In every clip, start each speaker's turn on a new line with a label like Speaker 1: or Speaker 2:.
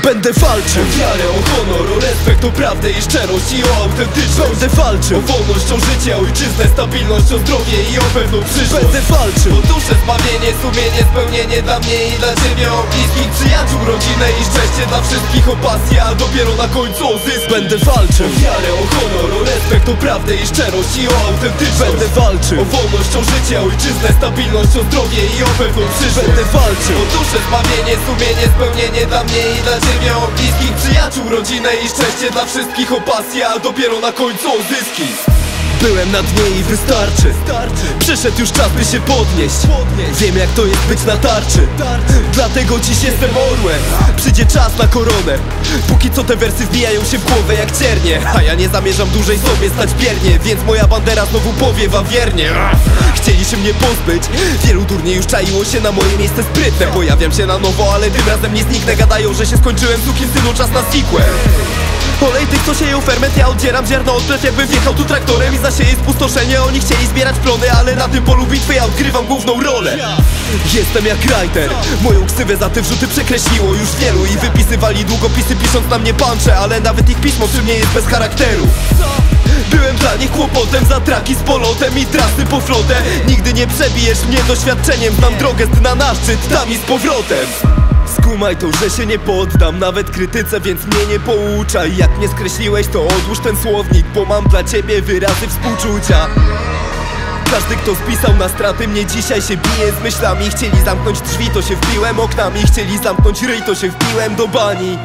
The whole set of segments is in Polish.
Speaker 1: Będę walczył.
Speaker 2: O wiarę, o honor, o respekt, o prawdę i szczerość i o autentyczność.
Speaker 1: Będę walczył.
Speaker 2: O wolność, o życie, ojczyznę, stabilność, o zdrowie i o pewną przyszłość.
Speaker 1: Będę walczył.
Speaker 2: O duszę, zbawienie, sumienie, spełnienie dla mnie i dla ciebie O bliskich przyjaciół, rodzinę i szczęście dla wszystkich O pasję, a dopiero na końcu o zysk.
Speaker 1: Będę walczył.
Speaker 2: O wiarę, o honor, o respekt, o prawdę i szczerość i o autentyczność.
Speaker 1: Będę walczył.
Speaker 2: O wolność, o życie, ojczyznę, stabilność, o zdrowie i o pewną przyszłość.
Speaker 1: Będę walczył.
Speaker 2: O duszę, zbawienie, sumienie, spełnienie dla mnie i dla ciebie O bliskich przyjaciół, rodzinę i szczęście dla wszystkich O pasję, a dopiero na końcu o zyski
Speaker 1: Byłem na dnie i wystarczy. Przyszedł już czas by się podnieść. Wiem jak to jest być na tarczy. Dlatego dziś jestem orłem. Przyjdzie czas na koronę. Póki co te wersy wbijają się w głowę jak ciernie. A ja nie zamierzam dłużej sobie stać biernie Więc moja bandera znowu powiewa wiernie Chcieli się mnie pozbyć. Wielu durni już czaiło się na moje miejsce sprytne. Pojawiam się na nowo, ale tym razem nie zniknę. Gadają, że się skończyłem, sukin synu, czas na sequel Olej tych, co sieją ferment, ja oddzieram ziarno od plew Jakbym wjechał tu traktorem i zasieje spustoszenie. Oni chcieli zbierać plony, ale na tym polu bitwy ja odgrywam główną rolę. Jestem jak writer Moją ksywę za te wrzuty przekreśliło już wielu I wypisywali długopisy pisząc na mnie pancze Ale nawet ich pismo przy mnie jest bez charakteru. Byłem dla nich kłopotem za traki z polotem i trasy po flotę. Nigdy nie przebijesz mnie doświadczeniem Znam drogę z dna na szczyt, tam i z powrotem Skumaj to, że się nie poddam nawet krytyce, więc mnie nie pouczaj. Jak mnie skreśliłeś, to odłóż ten słownik Bo mam dla ciebie wyrazy współczucia. Każdy kto spisał na straty mnie dzisiaj się bije z myślami. Chcieli zamknąć drzwi, to się wbiłem oknami. Chcieli zamknąć ryj, to się wbiłem do bani.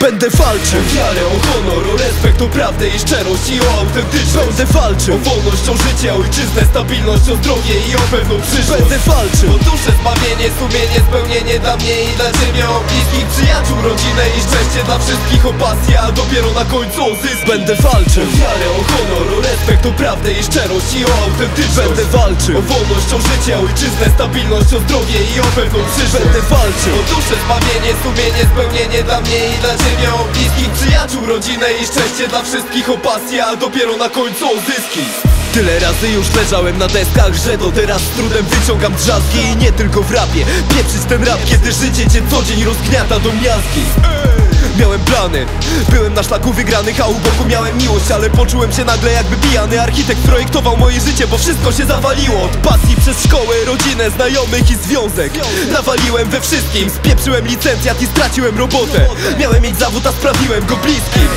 Speaker 1: Będę walczył.
Speaker 2: Wiarę, o honor, o o prawdę i szczerość i o autentyczność.
Speaker 1: Będę walczył.
Speaker 2: O wolność, o życie, ojczyznę, stabilność, o zdrowie i o pewną przyszłość.
Speaker 1: Będę walczył.
Speaker 2: O duszę, zbawienie, sumienie, spełnienie dla mnie i dla ciebie O bliskich przyjaciół, rodzinę i szczęście dla wszystkich. O pasję, a dopiero na końcu o zysk.
Speaker 1: Będę walczył.
Speaker 2: O wiarę, o honor, o respekt, o prawdę i szczerość i o autentyczność.
Speaker 1: Będę walczył.
Speaker 2: O wolność, o życie, ojczyznę, stabilność, o zdrowie i o pewną przyszłość.
Speaker 1: Będę walczył.
Speaker 2: O duszę, zbawienie, sumienie, spełnienie dla mnie i dla ciebie O bliskich przyjaciół, rodzinę i szczęście dla wszystkich O pasję, a dopiero na końcu o zyski.
Speaker 1: Tyle razy już leżałem na deskach, że do teraz z trudem wyciągam drzazgi. I nie tylko w rapie, pieprzyć ten rap, kiedy życie cię co dzień rozgniata do miazgi. Miałem plany, byłem na szlaku wygranych, a u boku miałem miłość Ale poczułem się nagle jakby pijany. Architekt projektował moje życie, bo wszystko się zawaliło. Od pasji przez szkołę, rodzinę, znajomych i związek. Nawaliłem we wszystkim, spieprzyłem licencjat i straciłem robotę. Miałem mieć zawód, a sprawiłem go bliskim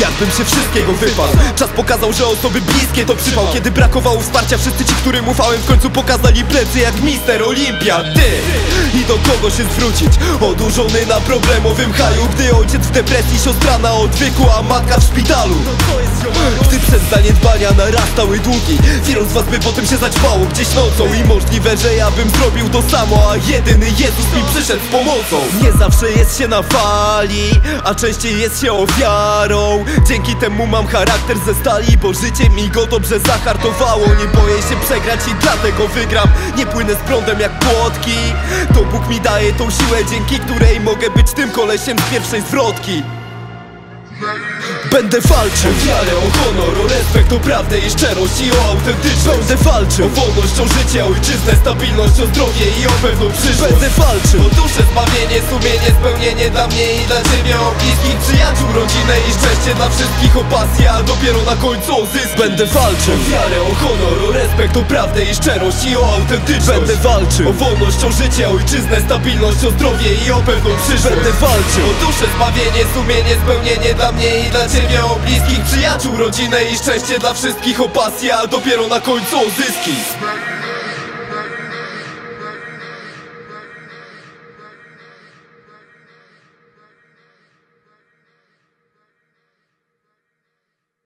Speaker 1: Jakbym się wszystkiego wypadł Czas pokazał, że osoby bliskie to przypał. Kiedy brakowało wsparcia, wszyscy ci, którym ufałem W końcu pokazali plecy jak Mister Olimpia Ty! I do kogo się zwrócić? Odurzony na problemowym haju Gdy ojciec w depresji, siostra na odwyku A matka w szpitalu. Gdy przez zaniedbania narastały długi Wielu z was by potem się zaćpało gdzieś nocą. I możliwe, że ja bym zrobił to samo A jedyny Jezus mi przyszedł z pomocą. Nie zawsze jest się na fali A częściej jest się ofiarą Dzięki temu mam charakter ze stali Bo życie mi go dobrze zahartowało Nie boję się przegrać i dlatego wygram. Nie płynę z prądem jak płotki. To Bóg mi daje tą siłę Dzięki której mogę być tym kolesiem z pierwszej zwrotki Będę walczył.
Speaker 2: O wiarę, o honor, o respekt, o prawdę i szczerość i o autentyczność.
Speaker 1: Będę walczył.
Speaker 2: O wolność, o życie, ojczyznę, stabilność, o zdrowie i o pewną przyszłość.
Speaker 1: Będę walczył.
Speaker 2: O duszę, zbawienie, sumienie, spełnienie dla mnie i dla ciebie O bliskich przyjaciół, rodzinę i szczęście dla wszystkich O pasję, a dopiero na końcu o zysk.
Speaker 1: Będę walczył.
Speaker 2: O wiarę, o honor, o respekt, o prawdę i szczerość i o autentyczność.
Speaker 1: Będę walczył.
Speaker 2: O wolność, o życie, ojczyznę, stabilność, o zdrowie i o pewną przyszłość.
Speaker 1: Będę walczył.
Speaker 2: O duszę, zbawienie, sumienie, spełnienie dla mnie i dla ciebie O bliskich przyjaciół, rodzinę i szczęście dla wszystkich O pasję, a dopiero na końcu o zyski